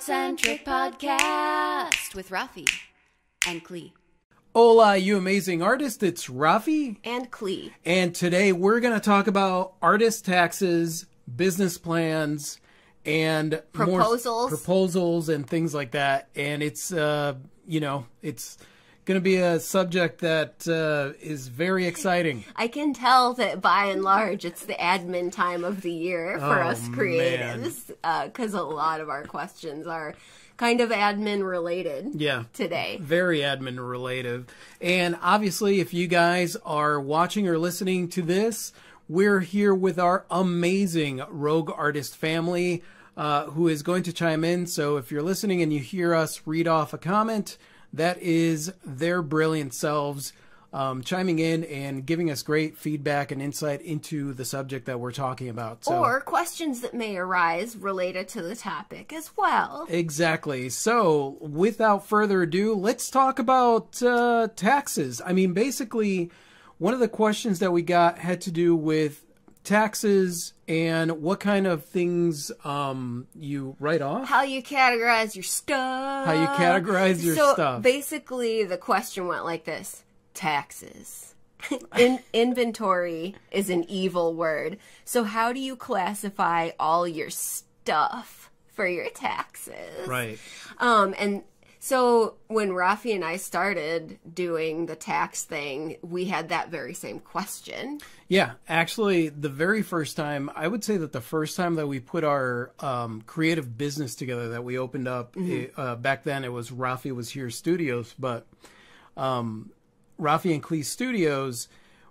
Art Centric Podcast with Rafi and Klee. Hola, you amazing artist. It's Rafi. And Klee. And today we're going to talk about artist taxes, business plans, and more- Proposals. proposals and things like that. And it's, uh, you know, it's going to be a subject that uh, is very exciting. I can tell that by and large it's the admin time of the year for Oh, us creatives because a lot of our questions are kind of admin related Yeah. today. very admin related. And obviously, if you guys are watching or listening to this, we're here with our amazing Rogue Artist family uh, who is going to chime in. So if you're listening and you hear us read off a comment, that is their brilliant selves. Um, chiming in and giving us great feedback and insight into the subject that we're talking about. So, Or questions that may arise related to the topic as well. Exactly. So, without further ado, let's talk about uh, taxes. I mean, basically, one of the questions that we got had to do with taxes and what kind of things um, you write off. How you categorize your stuff. How you categorize your so stuff. Basically, the question went like this taxes. In- inventory is an evil word. So, how do you classify all your stuff for your taxes? Right. Um, and so when Rafi and I started doing the tax thing, we had that very same question. Yeah, actually, the very first time, I would say that the first time that we put our um, creative business together, that we opened up, it, uh, back then it was Rafi Was Here Studios, but um, Rafi and Klee Studios,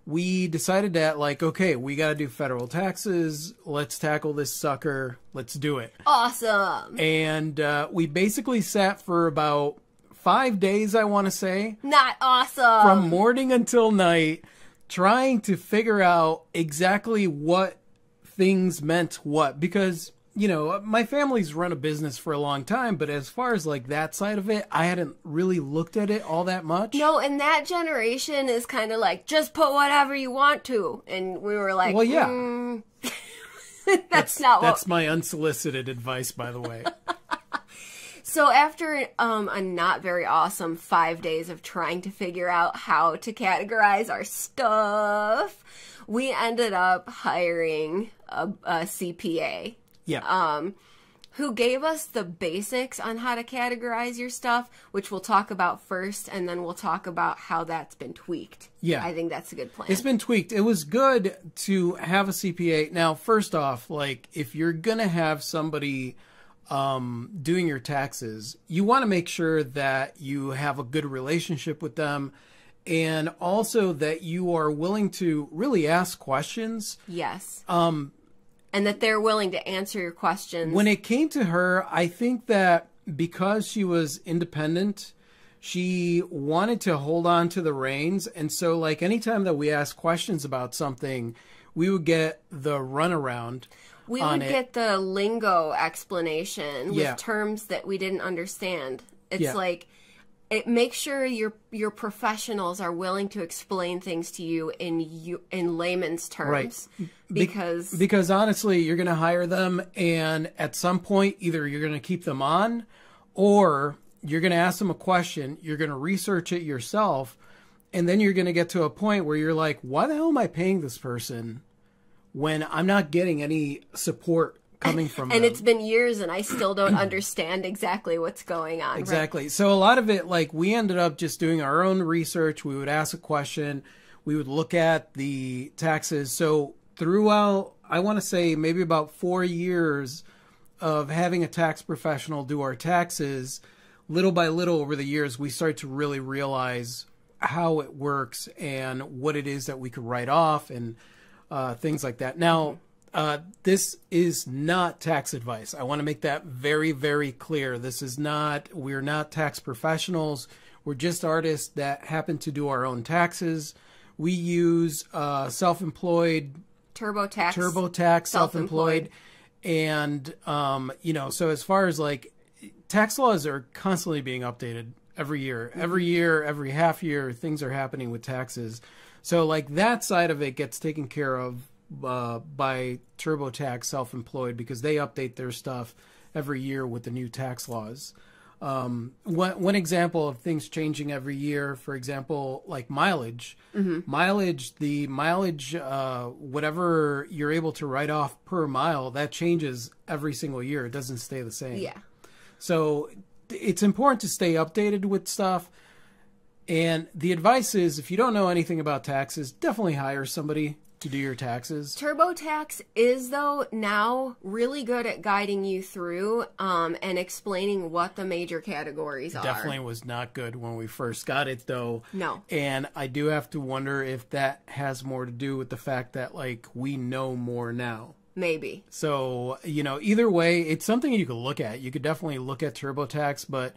we decided that, like, okay, we got to do federal taxes. Let's tackle this sucker. Let's do it. Awesome. And uh, we basically sat for about five days, I want to say Not awesome. from morning until night trying to figure out exactly what things meant what because you know my family's run a business for a long time but as far as like that side of it i hadn't really looked at it all that much No, and that generation is kind of like just put whatever you want to, and we were like, Well, yeah. "Mm." that's, not that's what. my unsolicited advice by the way So after um, a not very awesome five days of trying to figure out how to categorize our stuff, we ended up hiring a, a CPA yeah um, who gave us the basics on how to categorize your stuff, which we'll talk about first, and then we'll talk about how that's been tweaked. Yeah. I think that's a good plan. It's been tweaked. It was good to have a CPA. Now, first off, like if you're gonna have somebody um, doing your taxes, you want to make sure that you have a good relationship with them, and also that you are willing to really ask questions. yes. Um, and that they're willing to answer your questions. When it came to her, I think that because she was independent, she wanted to hold on to the reins. And so, like, anytime that we asked questions about something, we would get the runaround. we would it. get the lingo explanation with Yeah. terms that we didn't understand. It's Yeah. like it make sure your your professionals are willing to explain things to you in you in layman's terms right? because Because honestly, you're going to hire them, and at some point, either you're going to keep them on or you're going to ask them a question, you're going to research it yourself, and then you're going to get to a point where you're like, why the hell am I paying this person when I'm not getting any support coming from and them? it's been years and I still don't understand exactly what's going on. right? Exactly. So a lot of it, like we ended up just doing our own research. We would ask a question. We would look at the taxes. So throughout, I want to say maybe about four years of having a tax professional do our taxes, little by little over the years, we start to really realize how it works and what it is that we could write off and uh, things like that. Now, uh, this is not tax advice. I want to make that very, very clear. This is not, we're not tax professionals. We're just artists that happen to do our own taxes. We use uh, self employed, TurboTax. TurboTax, self Self-employed. employed. And, um, you know, so as far as like tax laws are constantly being updated every year. Every year, every half year, things are happening with taxes. So, like, that side of it gets taken care of uh, by TurboTax self employed because they update their stuff every year with the new tax laws. Um, one, one example of things changing every year, for example, like mileage, mileage, the mileage, uh, whatever you're able to write off per mile, that changes every single year. It doesn't stay the same. Yeah. So it's important to stay updated with stuff. And the advice is if you don't know anything about taxes, definitely hire somebody to do your taxes. TurboTax is though now really good at guiding you through um, and explaining what the major categories are. Definitely was not good when we first got it though. No. And I do have to wonder if that has more to do with the fact that like we know more now. Maybe. So, you know, either way, it's something you could look at. You could definitely look at TurboTax, but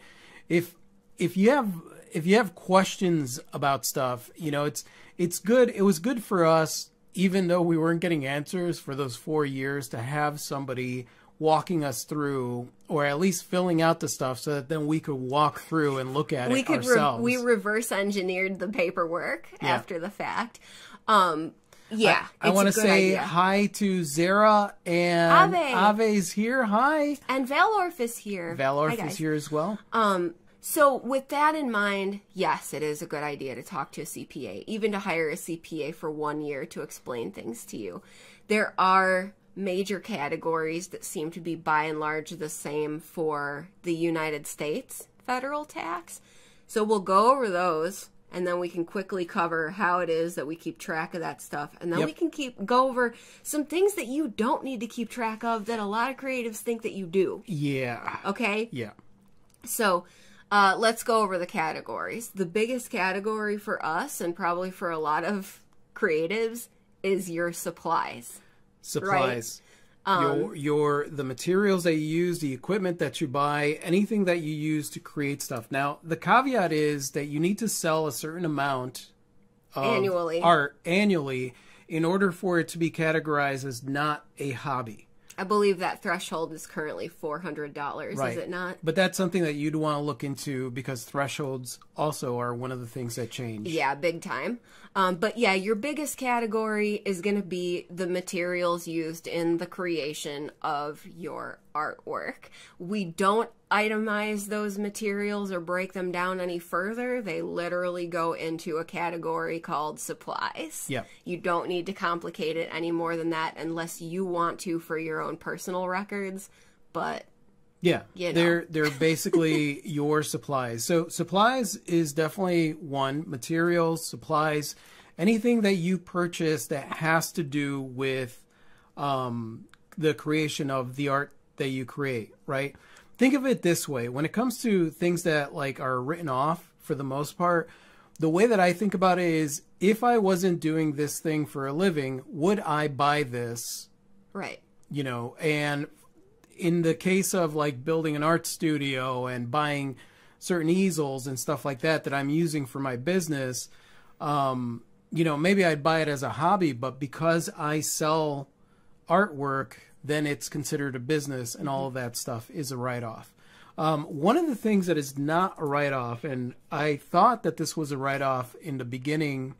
if if you have if you have questions about stuff, you know, it's it's good. It was good for us even though we weren't getting answers for those 4 years to have somebody walking us through or at least filling out the stuff so that then we could walk through and look at we it could re- ourselves. we reverse engineered the paperwork Yeah. after the fact. Um, yeah, I it's want to say idea. hi to Zara and Ave. Ave's here. Hi. and Valorf is here. Valorf guys. is here as well. Um, so with that in mind, yes, it is a good idea to talk to a CPA, even to hire a CPA for one year to explain things to you. There are major categories that seem to be by and large the same for the United States federal tax. So we'll go over those and then we can quickly cover how it is that we keep track of that stuff. And then Yep. we can keep go over some things that you don't need to keep track of that a lot of creatives think that you do. Yeah. Okay? Yeah. So uh, let's go over the categories. The biggest category for us, and probably for a lot of creatives, is your supplies. Supplies. Um, your your the materials that you use, the equipment that you buy, anything that you use to create stuff. Now, the caveat is that you need to sell a certain amount of Annually. art annually in order for it to be categorized as not a hobby. I believe that threshold is currently four hundred dollars. Right. Is it not? But that's something that you'd want to look into because thresholds also are one of the things that change. Yeah, big time. Um, but yeah, your biggest category is going to be the materials used in the creation of your artwork. We don't itemize those materials or break them down any further. They literally go into a category called supplies. Yep. You don't need to complicate it any more than that unless you want to for your own personal records. But Yeah, You know. they're they're basically your supplies. So supplies is definitely one materials, supplies, anything that you purchase that has to do with um, the creation of the art that you create. Right? Think of it this way: when it comes to things that like are written off for the most part, the way that I think about it is, if I wasn't doing this thing for a living, would I buy this? right. you know and in the case of like building an art studio and buying certain easels and stuff like that that i'm using for my business um you know maybe i'd buy it as a hobby but because i sell artwork then it's considered a business and all of that stuff is a write-off um, one of the things that is not a write-off and i thought that this was a write-off in the beginning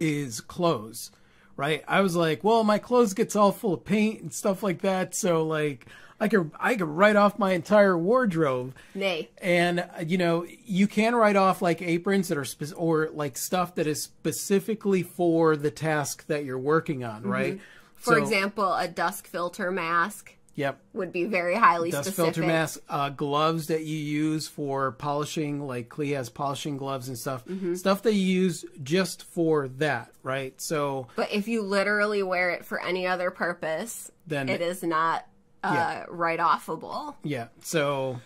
is clothes, right? I was like, well, my clothes gets all full of paint and stuff like that, so like I could I could write off my entire wardrobe. Nay. And uh, you know, you can write off like aprons that are spe- or like stuff that is specifically for the task that you're working on, right? For So- example, a dust filter mask Yep. would be very highly Dust specific. filter mask, uh, gloves that you use for polishing, like Klee has polishing gloves and stuff. Mm-hmm. Stuff that you use just for that, right? So But if you literally wear it for any other purpose, Then- it is not uh, Yeah. write offable. yeah, so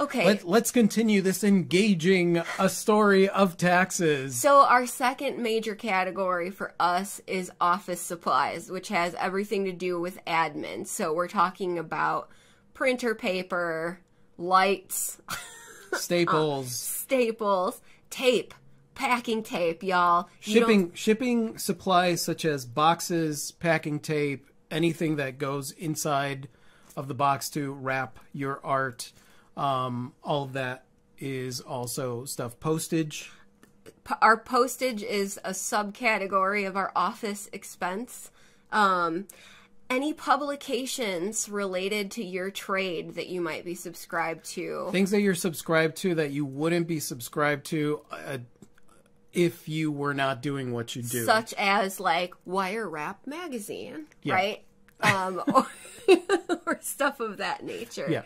Okay. Let, let's continue this engaging a story of taxes. so our second major category for us is office supplies, which has everything to do with admin. So we're talking about printer paper, lights, Staples, staples, tape, packing tape, y'all. Shipping shipping supplies such as boxes, packing tape, anything that goes inside of the box to wrap your art. Um, all of that is also stuff. Postage. our postage is a subcategory of our office expense. Um, any publications related to your trade that you might be subscribed to. Things that you're subscribed to that you wouldn't be subscribed to uh, if you were not doing what you do. Such as like Wire Wrap magazine, Yeah. right? Um, or, or stuff of that nature. yeah.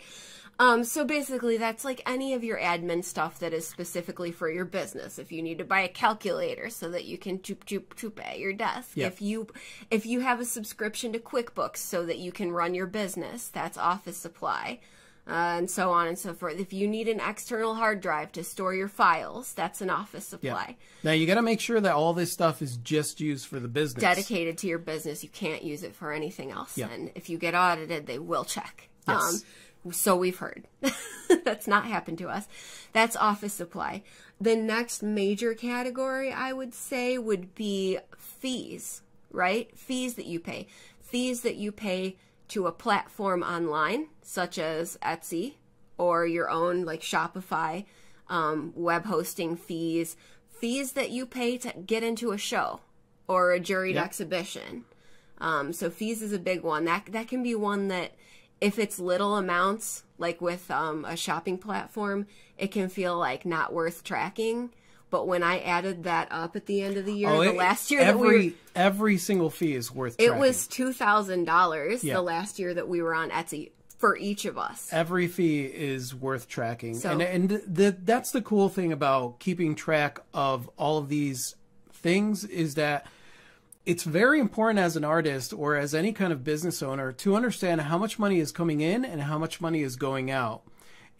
Um, so basically, that's like any of your admin stuff that is specifically for your business. If you need to buy a calculator so that you can choop choop choop at your desk. Yeah. If you if you have a subscription to QuickBooks so that you can run your business, that's office supply. Uh, and so on and so forth. If you need an external hard drive to store your files, that's an office supply. Now you got to make sure that all this stuff is just used for the business. Dedicated to your business, you can't use it for anything else. Yeah. And if you get audited, they will check. Yes. Um, so we've heard. That's not happened to us. That's office supply. The next major category I would say would be fees, right? Fees that you pay. Fees that you pay to a platform online, such as Etsy or your own like Shopify, um, web hosting fees, fees that you pay to get into a show or a juried Yep. exhibition. Um, so fees is a big one. That that can be one that if it's little amounts, like with um, a shopping platform, it can feel like not worth tracking. But when I added that up at the end of the year, the Oh, it- last year every that we were, every single fee is worth. it tracking. was two thousand dollars the last year that we were on Etsy for each of us. every fee is worth tracking. So- and and the, that's the cool thing about keeping track of all of these things is that it's very important as an artist or as any kind of business owner to understand how much money is coming in and how much money is going out.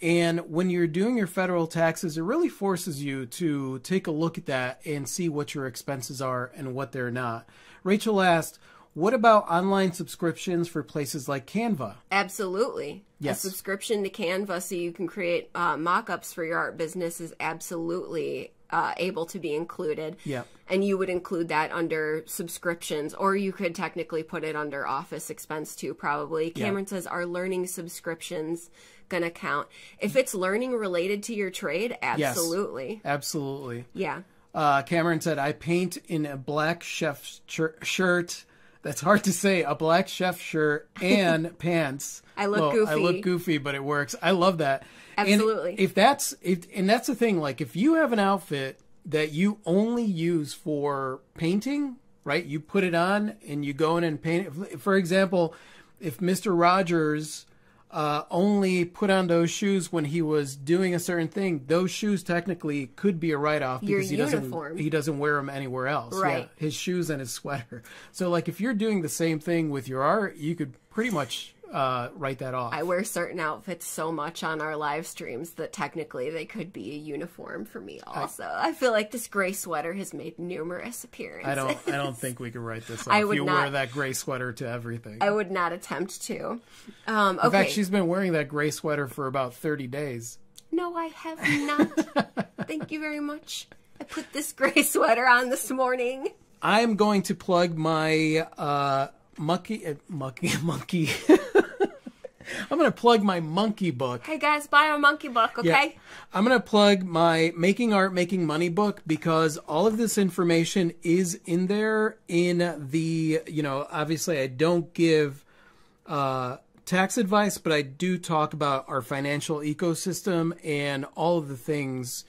And when you're doing your federal taxes it really forces you to take a look at that and see what your expenses are and what they're not. Rachel asked what about online subscriptions for places like canva Absolutely. Yes. A subscription to Canva so you can create uh, mock ups for your art business is absolutely uh, able to be included. Yep. And you would include that under subscriptions, or you could technically put it under office expense too, probably. Cameron says, Are learning subscriptions going to count? If it's learning related to your trade, absolutely. absolutely Yeah. Uh, Cameron said, I paint in a black chef shir- shirt. That's hard to say. A black chef shirt and pants. I look Well, I look goofy, but it works. I love that. And Absolutely. if that's if and that's the thing. Like if you have an outfit that you only use for painting, right? You put it on and you go in and paint. For example, if Mister Rogers uh, only put on those shoes when he was doing a certain thing, those shoes technically could be a write-off Your because he uniform. doesn't he doesn't wear them anywhere else. Right. Yeah, his shoes and his sweater. So like if you're doing the same thing with your art, you could pretty much uh, write that off. I wear certain outfits so much on our live streams that technically they could be a uniform for me also. I, feel like this gray sweater has made numerous appearances. I don't. I don't think we can write this off. I would you wear that gray sweater to everything. I would not attempt to. Um, okay. In fact, she's been wearing that gray sweater for about thirty days. No, I have not. Thank you very much. I put this gray sweater on this morning. I'm going to plug my uh, monkey, uh, monkey, monkey. I'm going to plug my monkey book. Hey guys, buy our monkey book, okay? Yeah. I'm going to plug my Making Art, Making Money book because all of this information is in there in the, you know, obviously I don't give uh, tax advice, but I do talk about our financial ecosystem and all of the things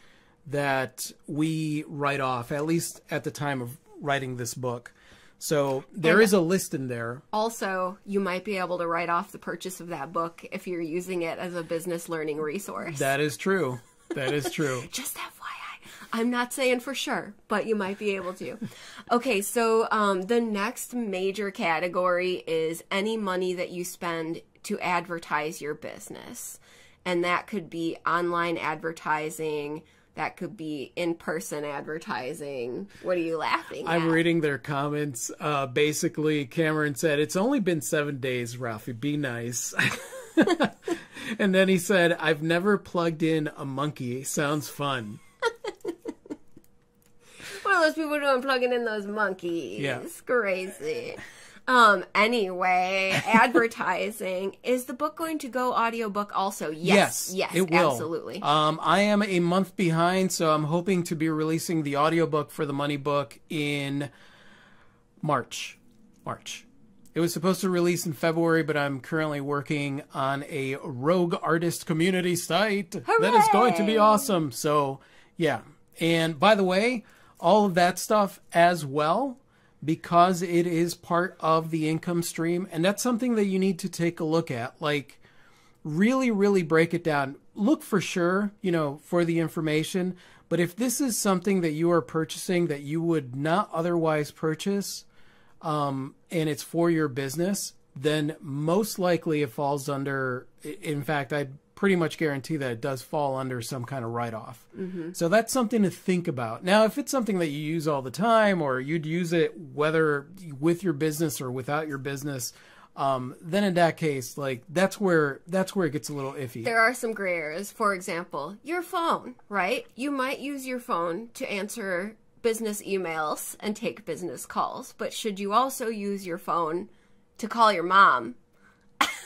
that we write off, at least at the time of writing this book. So there And- is a list in there. Also, you might be able to write off the purchase of that book if you're using it as a business learning resource. That is true. That is true. Just FYI. I'm not saying for sure, but you might be able to. Okay, so um, the next major category is any money that you spend to advertise your business. And that could be online advertising, that could be in person advertising. What are you laughing I'm at? reading their comments. Uh, basically, Cameron said, It's only been seven days, Ralphie. Be nice. and then he said, I've never plugged in a monkey. Sounds fun. What are those people doing plugging in those monkeys? Yeah. Crazy. Um, anyway, advertising. Is the book going to go audiobook also? Yes. Yes, it will. absolutely. Um, I am a month behind, so I'm hoping to be releasing the audiobook for the money book in March. March. It was supposed to release in February, but I'm currently working on a rogue artist community site that is going to be awesome. So, yeah. And by the way, all of that stuff as well, because it is part of the income stream. And that's something that you need to take a look at. Like, really, really break it down. Look for sure, you know, for the information. But if this is something that you are purchasing that you would not otherwise purchase, um, and it's for your business, then most likely it falls under. In fact, I pretty much guarantee that it does fall under some kind of write off. So that's something to think about. Now, if it's something that you use all the time, or you'd use it whether with your business or without your business, um, then in that case, like that's where that's where it gets a little iffy. There are some gray areas. For example, your phone, right? You might use your phone to answer business emails and take business calls, but should you also use your phone to call your mom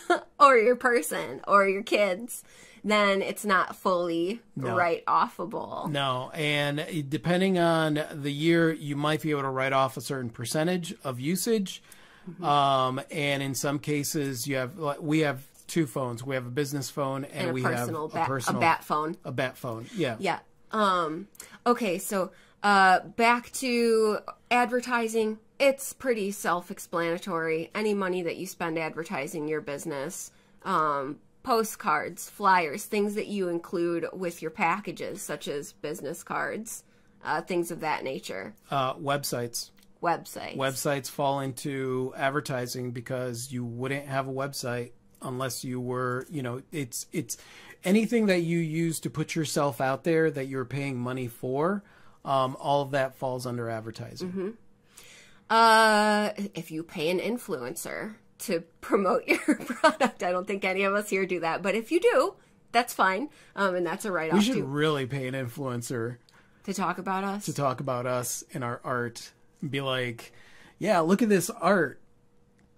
or your person or your kids? Then it's not fully No. write offable. No, and depending on the year, you might be able to write off a certain percentage of usage. Mm-hmm. Um, and in some cases, you have we have two phones. We have a business phone and, And we have bat, a personal a bat phone. a bat phone. Yeah. Yeah. Um okay, so uh back to advertising. It's pretty self-explanatory. Any money that you spend advertising your business, um postcards, flyers, things that you include with your packages such as business cards, uh things of that nature. Uh, websites. Websites. Websites fall into advertising because you wouldn't have a website unless you were, you know, it's it's anything that you use to put yourself out there that you're paying money for. Um, all of that falls under advertising. Uh, if you pay an influencer to promote your product, I don't think any of us here do that. But if you do, that's fine. Um, and that's a write We off should to, really pay an influencer to talk about us. to talk about us and our art and be like, yeah, look at this art.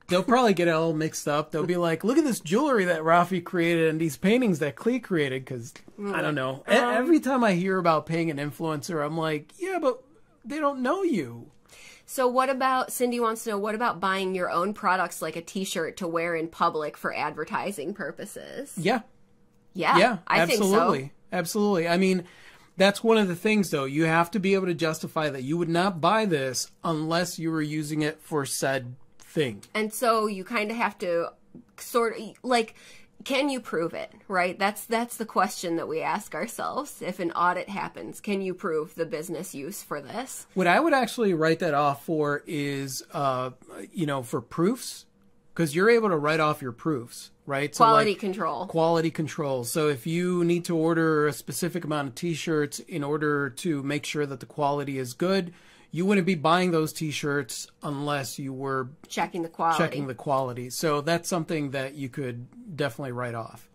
They'll probably get it all mixed up. They'll be like, look at this jewelry that Rafi created and these paintings that Klee created. Because I don't know. Um, Every time I hear about paying an influencer, I'm like, yeah, but they don't know you. So what about Cindy wants to know what about buying your own products like a t-shirt to wear in public for advertising purposes? Yeah, Yeah. yeah, I absolutely, think absolutely. I mean, that's one of the things, though. You have to be able to justify that you would not buy this unless you were using it for said thing. And so you kind of have to sort of like can you prove it, right? That's that's the question that we ask ourselves. If an audit happens, can you prove the business use for this? What I would actually write that off for is, uh, you know, for proofs, because you're able to write off your proofs, right? So, Quality like, control. Quality control. So if you need to order a specific amount of T-shirts in order to make sure that the quality is good, you wouldn't be buying those T-shirts unless you were checking the quality. checking the quality. So that's something that you could definitely write off.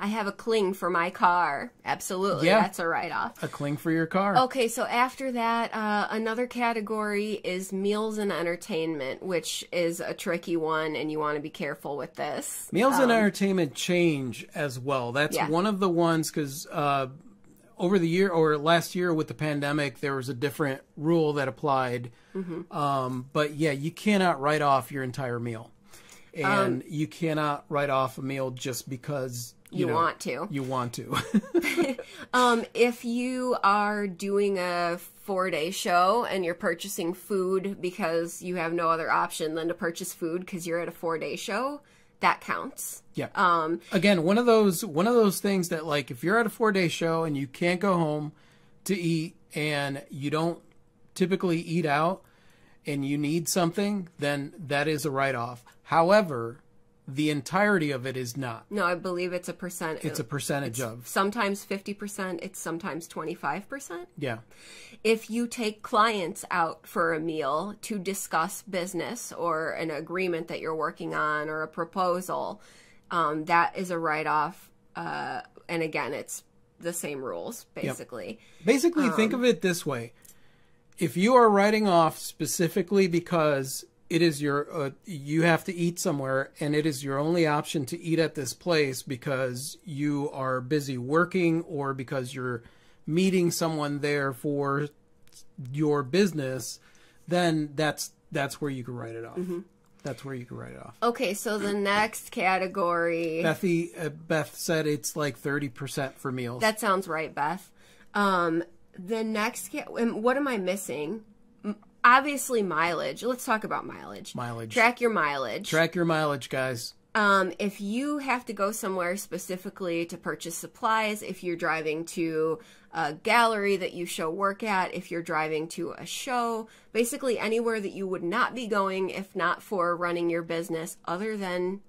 I have a cling for my car. Absolutely. Yeah. That's a write off. A cling for your car. Okay, so after that, uh, another category is meals and entertainment, which is a tricky one, and you want to be careful with this. Meals and entertainment change as well. That's Um, Yeah. one of the ones because uh, over the year or last year with the pandemic, there was a different rule that applied. Mm-hmm. Um, but yeah, you cannot write off your entire meal, and you cannot write off a meal just because you, You know, want to. You want to. Um, if you are doing a four day show and you're purchasing food because you have no other option than to purchase food because you're at a four day show, that counts. yeah. Um, Again, one of those one of those things that like if you're at a four day show and you can't go home to eat and you don't typically eat out and you need something, then that is a write off. However, the entirety of it is not. no, I believe it's a percent. It's a percentage of. sometimes 50%, it's sometimes 25%. Yeah. if you take clients out for a meal to discuss business or an agreement that you're working on or a proposal, um, that is a write off. Uh, and again, it's the same rules, basically. Basically, think of it this way: if you are writing off specifically because it is your uh, you have to eat somewhere and it is your only option to eat at this place because you are busy working or because you're meeting someone there for your business, then that's that's where you can write it off. That's That's where you can write it off. Okay, so the next category. Bethy, uh, Beth said it's like 30% for meals. That sounds right, Beth. Um, the next, ca- and what am I missing? Obviously, mileage. Let's talk about mileage. Mileage. Track your mileage. Track your mileage, guys. Um, if you have to go somewhere specifically to purchase supplies, if you're driving to a gallery that you show work at, if you're driving to a show, basically anywhere that you would not be going if not for running your business other than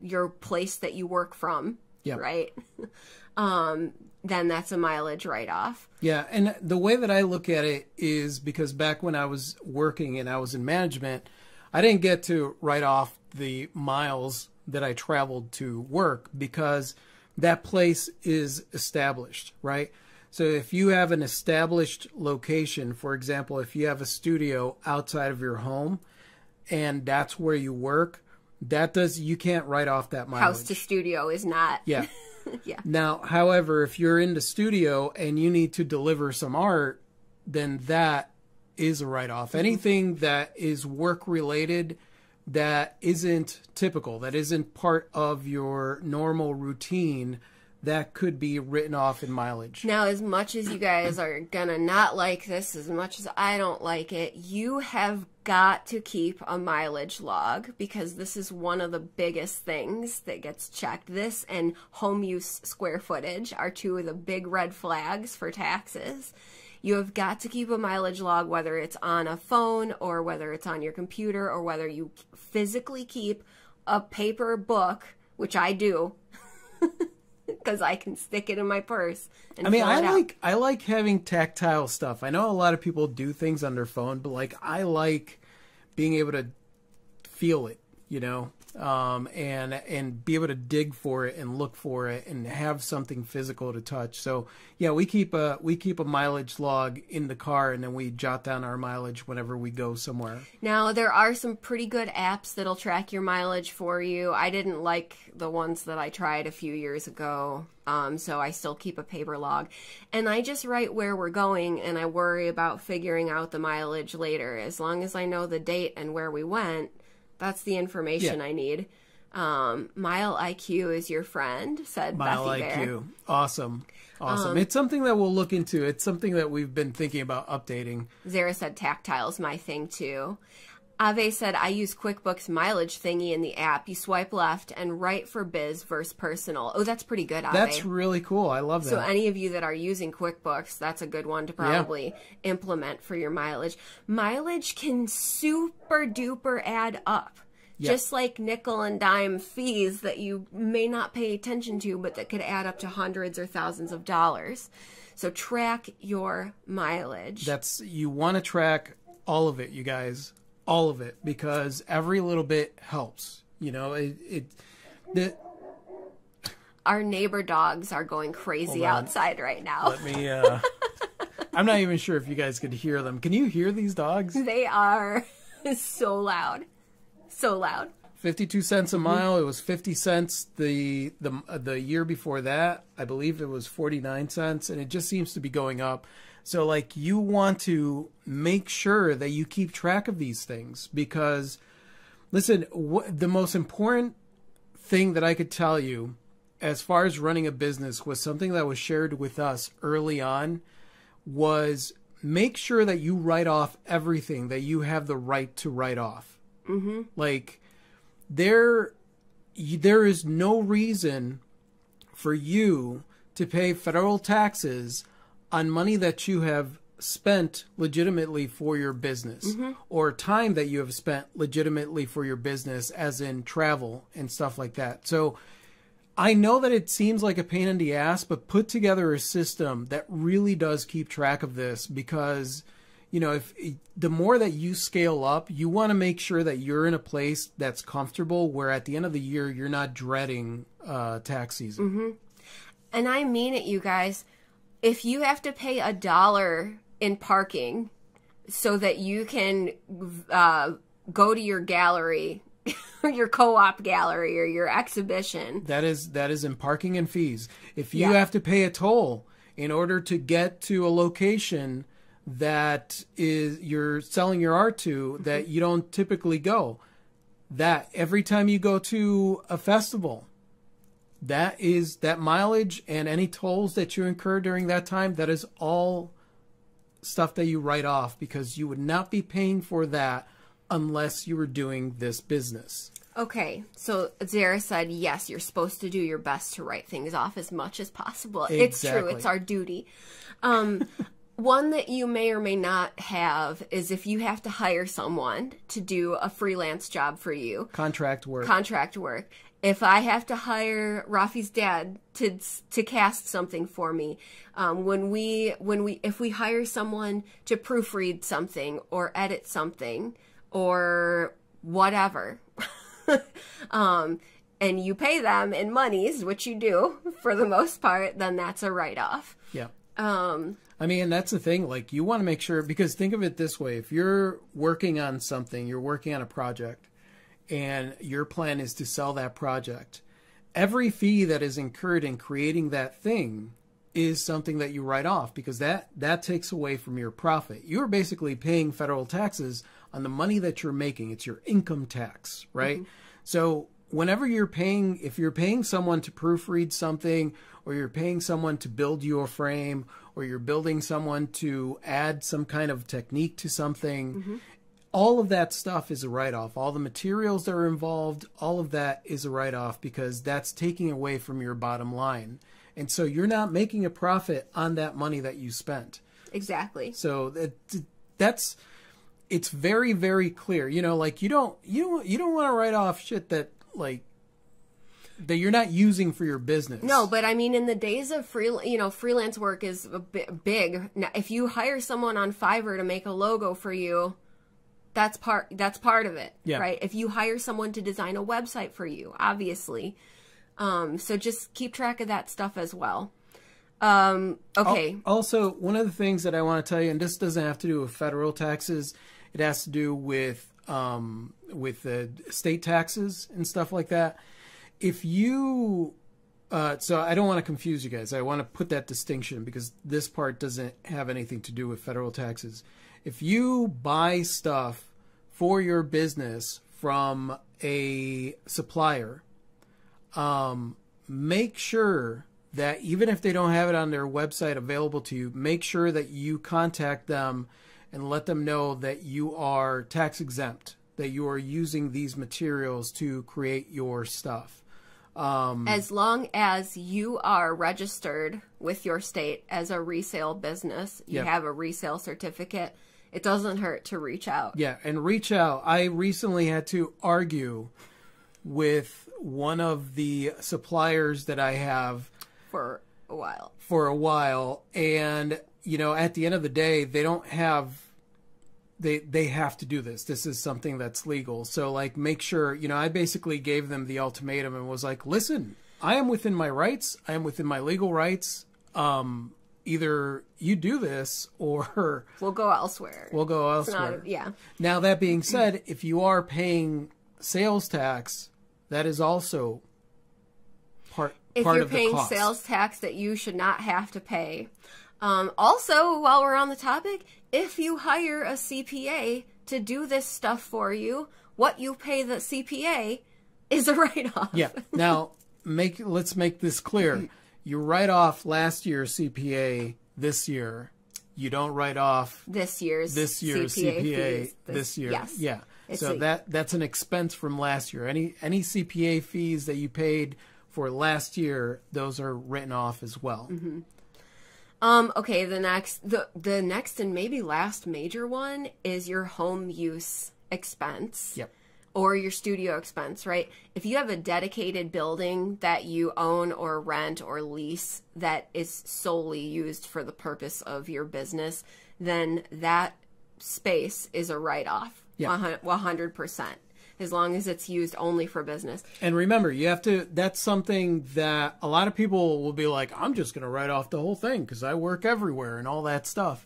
your place that you work from, Yep. right? um, then that's a mileage write off. Yeah, and the way that I look at it is because back when I was working and I was in management, I didn't get to write off the miles that I traveled to work because that place is established, right? So if you have an established location, for example, if you have a studio outside of your home and that's where you work, that does you can't write off that mileage. House to studio is not. Yeah. yeah. Now, however, if you're in the studio and you need to deliver some art, then that is a write off. Mm-hmm. Anything that is work related that isn't typical, that isn't part of your normal routine, that could be written off in mileage. Now, as much as you guys are gonna not like this, as much as I don't like it, you have got to keep a mileage log because this is one of the biggest things that gets checked. This and home use square footage are two of the big red flags for taxes. You have got to keep a mileage log, whether it's on a phone or whether it's on your computer or whether you physically keep a paper book, which I do. Because I can stick it in my purse. And I mean, I it out. like I like having tactile stuff. I know a lot of people do things on their phone, but like I like being able to feel it, you know, um, and and be able to dig for it and look for it and have something physical to touch. So yeah, we keep a we keep a mileage log in the car, and then we jot down our mileage whenever we go somewhere. Now, there are some pretty good apps that'll track your mileage for you. I didn't like the ones that I tried a few years ago, um, so I still keep a paper log. And I just write where we're going, and I worry about figuring out the mileage later. As long as I know the date and where we went, that's the information Yeah. I need. Um, Mile IQ is your friend, said Mile Bethy Bear. IQ, awesome, awesome. Um, it's something that we'll look into. It's something that we've been thinking about updating. Zara said tactile's my thing too. Ave said I use QuickBooks mileage thingy in the app. You swipe left and right for biz versus personal. Oh, that's pretty good, Ave. That's really cool. I love that. so any of you that are using QuickBooks, that's a good one to probably implement for your mileage. Mileage can super duper add up. Yeah. Just like nickel and dime fees that you may not pay attention to, but that could add up to hundreds or thousands of dollars. So track your mileage. That's you want to track all of it, you guys, all of it, because every little bit helps. You know, it. it the, Our neighbor dogs are going crazy outside right now. let me. Uh, I'm not even sure if you guys could hear them. Can you hear these dogs? They are so loud. So loud. 52 cents a mile. It was 50 cents the the the year before that. I believe it was 49 cents and it just seems to be going up. So like you want to make sure that you keep track of these things because listen, the most important thing that I could tell you as far as running a business was something that was shared with us early on was make sure that you write off everything that you have the right to write off. Mm-hmm. Like there, there is no reason for you to pay federal taxes on money that you have spent legitimately for your business or time that you have spent legitimately for your business as in travel and stuff like that. So I know that it seems like a pain in the ass, but put together a system that really does keep track of this because you know, if the more that you scale up, you want to make sure that you're in a place that's comfortable where at the end of the year you're not dreading uh, tax season. And I mean it, you guys. If you have to pay a dollar in parking so that you can uh, go to your gallery, your co-op gallery, or your exhibition, That is that is in parking and fees. If you Yeah. have to pay a toll in order to get to a location that is you're selling your art to that you don't typically go, that every time you go to a festival, that is that mileage and any tolls that you incur during that time, that is all stuff that you write off because you would not be paying for that unless you were doing this business. Okay, so Zara said, yes, you're supposed to do your best to write things off as much as possible. It's true, it's our duty. Um, one that you may or may not have is if you have to hire someone to do a freelance job for you, Contract work. contract work. If I have to hire Rafi's dad to to cast something for me, um, when we when we if we hire someone to proofread something or edit something or whatever, um, and you pay them in monies, which you do for the most part, then that's a write off. yeah. Um, I mean, that's the thing. Like, you want to make sure, because think of it this way if you're working on something, you're working on a project, and your plan is to sell that project, every fee that is incurred in creating that thing is something that you write off because that that takes away from your profit. You're basically paying federal taxes on the money that you're making. It's your income tax, right? Mm-hmm. So whenever you're paying if you're paying someone to proofread something or you're paying someone to build you a frame or you're building someone to add some kind of technique to something mm-hmm. All of that stuff is a write-off. All the materials that are involved all of that is a write-off because that's taking away from your bottom line. And so you're not making a profit on that money that you spent. Exactly. so that that's it's very very clear. You know like you don't you don't you don't want to write off shit that like that you're not using for your business. No, but I mean, in the days of free, you know, freelance work is a bit big. Now, if you hire someone on Fiverr to make a logo for you, that's part. That's part of it, Yeah. right? If you hire someone to design a website for you, obviously. Um, so just keep track of that stuff as well. Um, okay. Also, one of the things that I want to tell you, and this doesn't have to do with federal taxes, it has to do with um, with the state taxes and stuff like that. If you, uh, so I don't want to confuse you guys. I want to put that distinction because this part doesn't have anything to do with federal taxes. If you buy stuff for your business from a supplier, um, make sure that even if they don't have it on their website available to you, make sure that you contact them and let them know that you are tax exempt, that you are using these materials to create your stuff. Um, As long as you are registered with your state as a resale business, you Yep. have a resale certificate. It doesn't hurt to reach out. Yeah, and reach out. I recently had to argue with one of the suppliers that I have for a while. for a while and you know at the end of the day they don't have they they have to do this this is something that's legal so like make sure you know i basically gave them the ultimatum and was like listen i am within my rights i am within my legal rights um either you do this or We'll go elsewhere. we'll go elsewhere not, yeah. now that being said if you are paying sales tax that is also part If part you're of the paying sales tax that you should not have to pay. Um, also, while we're on the topic, if you hire a CPA to do this stuff for you, what you pay the CPA is a write off. Yeah. Now, make let's make this clear. You write off last year's CPA this year. You don't write off This year's this year's CPA, fees. this, year. Yes. Yeah. It's so a- that that's an expense from last year. Any any CPA fees that you paid for last year, those are written off as well. Mm-hmm. Um, okay, the next the the next and maybe last major one is your home use expense. Yep. Or your studio expense, right? If you have a dedicated building that you own or rent or lease that is solely used for the purpose of your business, then that space is a write off. Yeah. 100%. As long as it's used only for business. And remember, you have to. That's something that a lot of people will be like, "I'm just going to write off the whole thing because I work everywhere and all that stuff."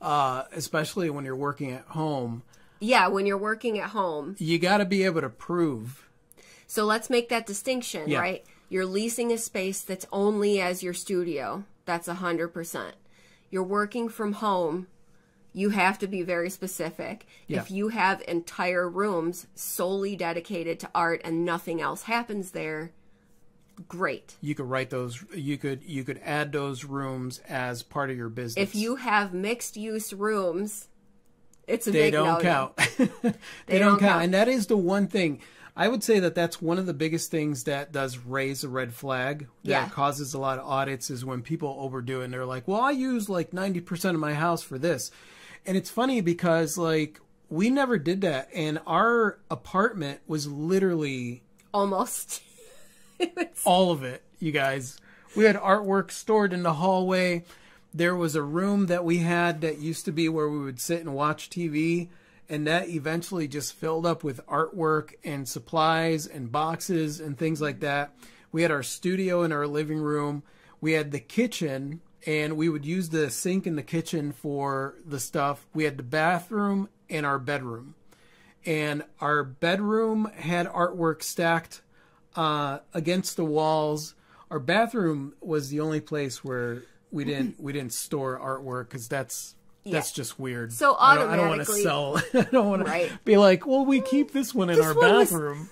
Uh, especially when you're working at home, Yeah, when you're working at home, you got to be able to prove. So let's make that distinction, Yeah. right? You're leasing a space that's only as your studio. That's 100%. You're working from home. You have to be very specific. Yeah. If you have entire rooms solely dedicated to art and nothing else happens there, great. You could write those. You could you could add those rooms as part of your business. If you have mixed use rooms, it's a they big don't count. they, They don't, don't count. count. and that is the one thing. I would say that that's one of the biggest things that does raise a red flag that Yeah. causes a lot of audits is when people overdo it and they're like, "Well, I use like 90% of my house for this." And it's funny because like we never did that and our apartment was literally Almost. all of it, you guys. We had artwork stored in the hallway. There was a room that we had that used to be where we would sit and watch TV, and that eventually just filled up with artwork and supplies and boxes and things like that. We had our studio in our living room. We had the kitchen, and we would use the sink in the kitchen for the stuff. We had the bathroom and our bedroom. And our bedroom had artwork stacked uh, against the walls. Our bathroom was the only place where we didn't we didn't store artwork because that's that's just weird. So I don't, I don't want to sell. I don't want Right. to be like, well, we keep this one in This our one was- bathroom,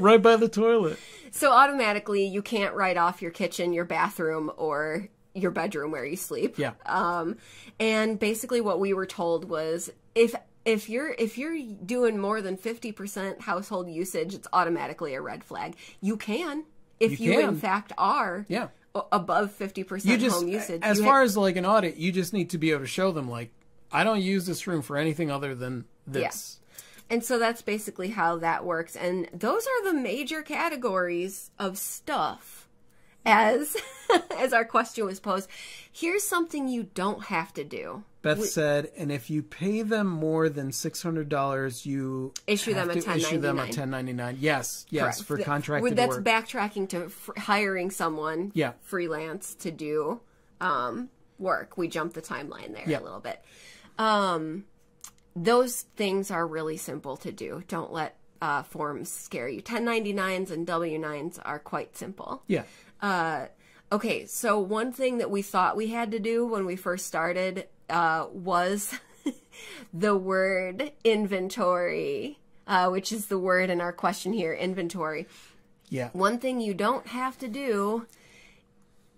right by the toilet. So automatically, you can't write off your kitchen, your bathroom, or your bedroom where you sleep. Yeah. Um, and basically, what we were told was if if you're if you're doing more than fifty percent household usage, it's automatically a red flag. You can if You you, in fact are Yeah. Above fifty You percent just home usage. as you far as like an audit, you just need to be able to show them like I don't use this room for anything other than this. And so that's basically how that works. And those are the major categories of stuff. As as our question was posed, here's something you don't have to do. Beth said, and if you pay them more than six hundred dollars, you Issue them have a issue them a 1099. ten ninety nine. Yes, yes, Correct. for contracted That's work. backtracking to hiring someone Yeah. freelance to do um, work. We jumped the timeline there Yeah. a little bit. Um, those things are really simple to do. Don't let uh, forms scare you. 1099s and W9s are quite simple. yeah, Uh, okay, so one thing that we thought we had to do when we first started uh, was the word inventory, uh, which is the word in our question here inventory. yeah. One thing you don't have to do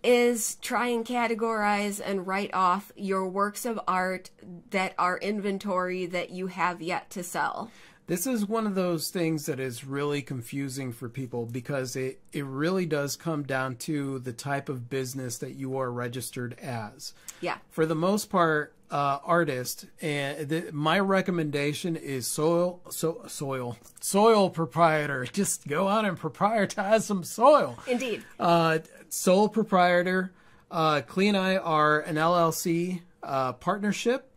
is try and categorize and write off your works of art that are inventory that you have yet to sell. This is one of those things that is really confusing for people because it, it really does come down to the type of business that you are registered as. Yeah. For the most part, uh, artist, and th- my recommendation is soil, so, soil, soil proprietor. Just go out and proprietize some soil. Indeed. Uh, sole proprietor. Uh, Klee and I are an LLC uh, partnership,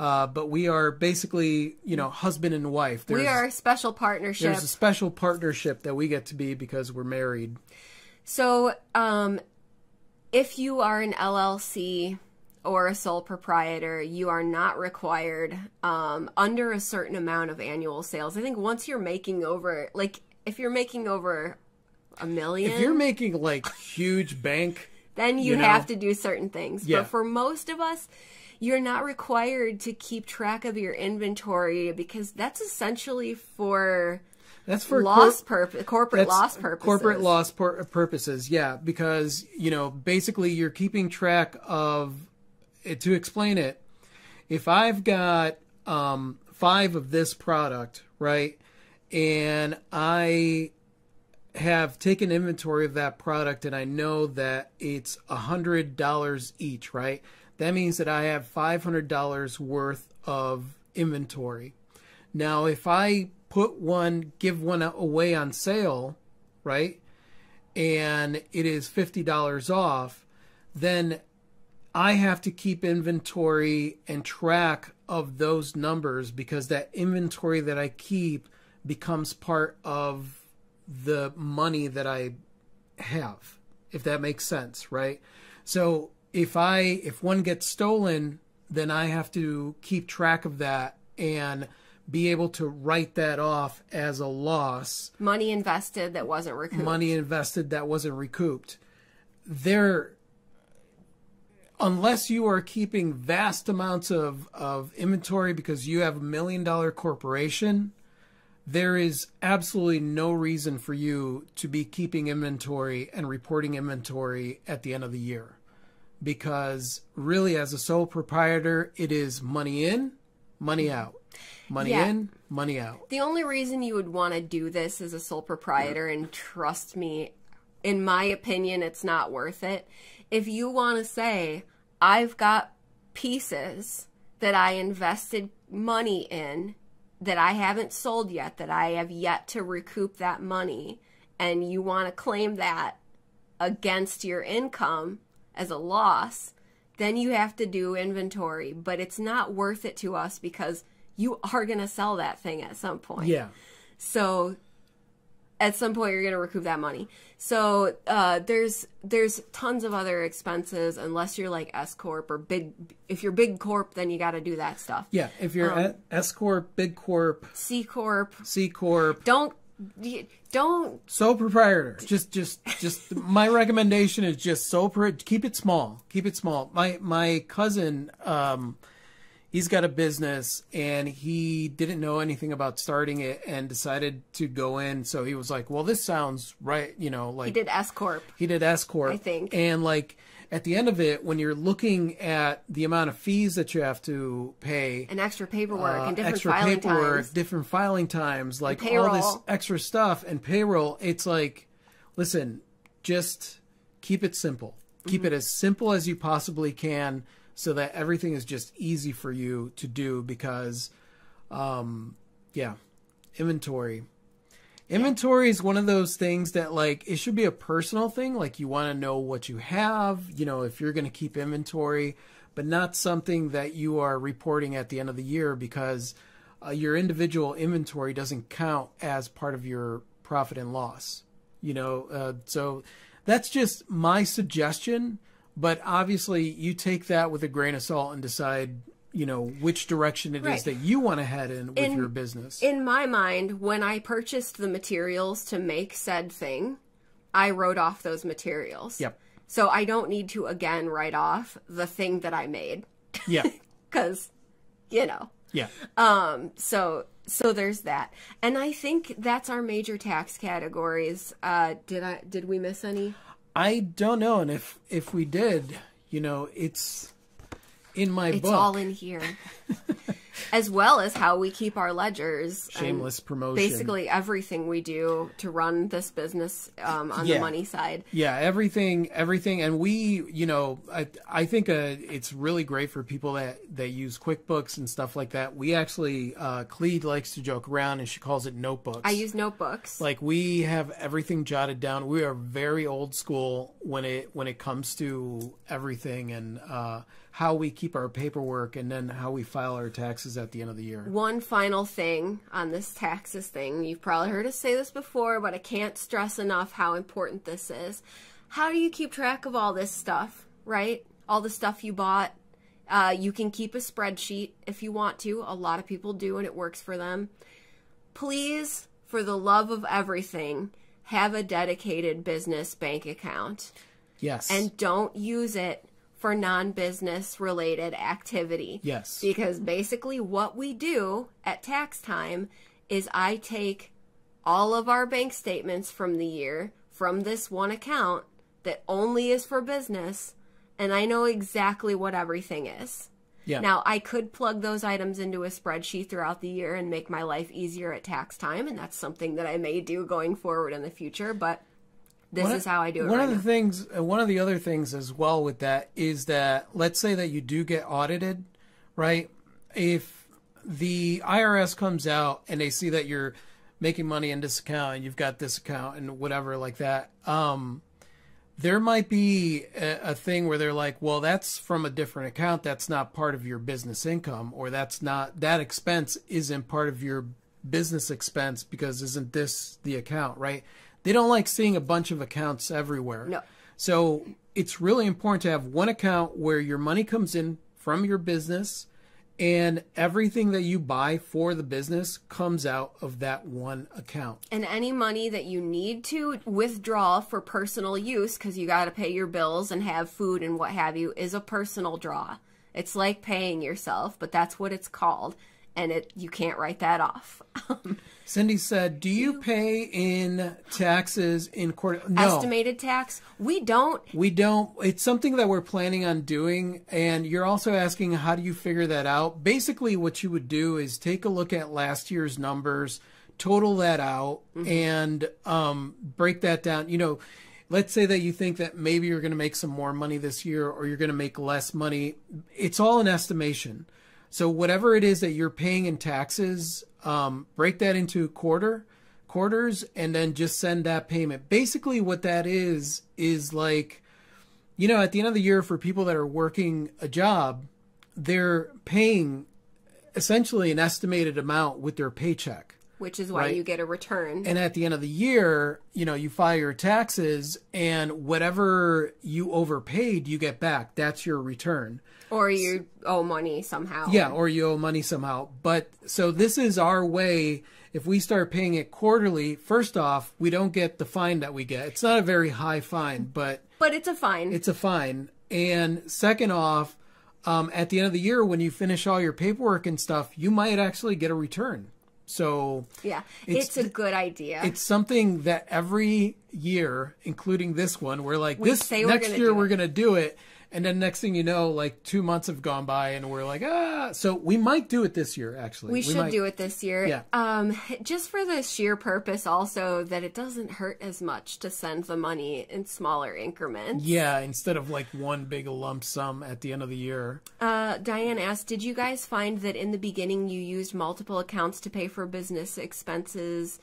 uh, but we are basically, you know, husband and wife. There's, we are a special partnership. There's a special partnership that we get to be because we're married. So, um, if you are an LLC or a sole proprietor, you are not required um, under a certain amount of annual sales. I think once you're making over, like, if you're making over a million, If you're making like huge bank, then you, you know. have to do certain things. Yeah. But for most of us, you're not required to keep track of your inventory because that's essentially for that's for loss corp- purpose, corporate loss purposes. Corporate loss pur- purposes, yeah, because you know basically you're keeping track of. eh, To explain it, if I've got um, five of this product, right, and I have taken inventory of that product and I know that it's a hundred dollars each, right? That means that I have five hundred dollars worth of inventory. Now, if I put one, give one away on sale, right, and it is fifty dollars off, then I have to keep inventory and track of those numbers because that inventory that I keep becomes part of the money that I have, if that makes sense, right? So if I if one gets stolen, then I have to keep track of that and be able to write that off as a loss money invested that wasn't recouped. money invested that wasn't recouped. There unless you are keeping vast amounts of, of inventory because you have a million dollar corporation, there is absolutely no reason for you to be keeping inventory and reporting inventory at the end of the year. Because really, as a sole proprietor, it is money in, money out. Money Yeah. in, money out. The only reason you would want to do this as a sole proprietor, and trust me, in my opinion, it's not worth it. If you want to say, I've got pieces that I invested money in that I haven't sold yet, that I have yet to recoup that money, and you want to claim that against your income as a loss, then you have to do inventory. But it's not worth it to us because you are going to sell that thing at some point. Yeah. So at some point you're going to recoup that money. So uh, there's there's tons of other expenses unless you're like S corp or big. If you're big corp, then you got to do that stuff. Yeah. If you're Um, S Corp, Big Corp, C corp, C Corp, don't don't sole proprietor. Just, just, just. my recommendation is just sole. Pro- keep it small. Keep it small. My my cousin, um, he's got a business and he didn't know anything about starting it and decided to go in. So he was like, "Well, this sounds right." You know, like he did S corp. He did S corp, I think. and like at the end of it, when you're looking at the amount of fees that you have to pay, And extra paperwork uh, and different extra filing paperwork, times. different filing times, like all this extra stuff and payroll. It's like, listen, just keep it simple. Keep Mm-hmm. it as simple as you possibly can, so that everything is just easy for you to do. Because, um, yeah, inventory. Inventory is one of those things that like it should be a personal thing. Like you want to know what you have, you know, if you're going to keep inventory, but not something that you are reporting at the end of the year because uh, your individual inventory doesn't count as part of your profit and loss. You know, uh, so that's just my suggestion. But obviously, you take that with a grain of salt and decide, you know, which direction it is Right. that you want to head in with In- your business. in my mind, when I purchased the materials to make said thing, I wrote off those materials. Yep. So I don't need to again write off the thing that I made Yeah. because, you know. Yeah. Um. So so there's that, and I think that's our major tax categories. Uh. Did I did we miss any? I don't know, and if if we did, you know, it's in my It's book. all in here. as well as how we keep our ledgers. Shameless promotion. Basically, everything we do to run this business um, on Yeah. the money side. Yeah, everything, everything, and we, you know, I, I think uh, it's really great for people that that use QuickBooks and stuff like that. We actually, uh, Klee likes to joke around, and she calls it notebooks. I use notebooks. like we have everything jotted down. We are very old school when it when it comes to everything and uh, how we keep our paperwork, and then how we file our taxes at the end of the year. One final thing on this taxes thing. You've probably heard us say this before, but I can't stress enough how important this is. How do you keep track of all this stuff, right? All the stuff you bought. Uh, you can keep a spreadsheet if you want to. A lot of people do, and it works for them. Please, for the love of everything, have a dedicated business bank account Yes, and don't use it for non-business related activity. yes, Because basically, what we do at tax time is I take all of our bank statements from the year from this one account that only is for business, and I know exactly what everything is. yeah. Now, I could plug those items into a spreadsheet throughout the year and make my life easier at tax time, and that's something that I may do going forward in the future, but this One is how I do it One right of the now. things, uh, one of the other things as well with that is that let's say that you do get audited, right? If the IRS comes out and they see that you're making money in this account and you've got this account and whatever like that, um, there might be a, a thing where they're like, well, that's from a different account. That's not part of your business income, or that's not that expense isn't part of your business expense because isn't this the account, right? They don't like seeing a bunch of accounts everywhere. No. So it's really important to have one account where your money comes in from your business and everything that you buy for the business comes out of that one account. And any money that you need to withdraw for personal use, because you got to pay your bills and have food and what have you, is a personal draw. It's like paying yourself, but that's what it's called, and it you can't write that off. Cindy said, "Do you pay in taxes in quarter?" No, Estimated tax, we don't. we don't. It's something that we're planning on doing, and you're also asking how do you figure that out? Basically, what you would do is take a look at last year's numbers, total that out, and um, break that down. You know. Let's say that you think that maybe you're going to make some more money this year or you're going to make less money. It's all an estimation. So whatever it is that you're paying in taxes, um, break that into quarter quarters and then just send that payment. Basically, what that is is like, you know, at the end of the year for people that are working a job, they're paying essentially an estimated amount with their paycheck. Which is why Right. you get a return. And at the end of the year, you know, you file your taxes and whatever you overpaid, you get back. That's your return. Or you owe money somehow. Yeah, or you owe money somehow. But so this is our way. If we start paying it quarterly, first off, we don't get the fine that we get. It's not a very high fine, but But it's a fine. it's a fine. And second off, um, at the end of the year, when you finish all your paperwork and stuff, you might actually get a return. So yeah. it's- It's, a good idea. it's something that every year, including this one, we're like, We this we're next gonna year we're going to do it. And then next thing you know, like two months have gone by and we're like, ah. So we might do it this year, actually. we should might. do it this year. Yeah. Um, just for the sheer purpose also that it doesn't hurt as much to send the money in smaller increments. Yeah, instead of like one big lump sum at the end of the year. Uh, Diane asked, did you guys find that in the beginning you used multiple accounts to pay for business expenses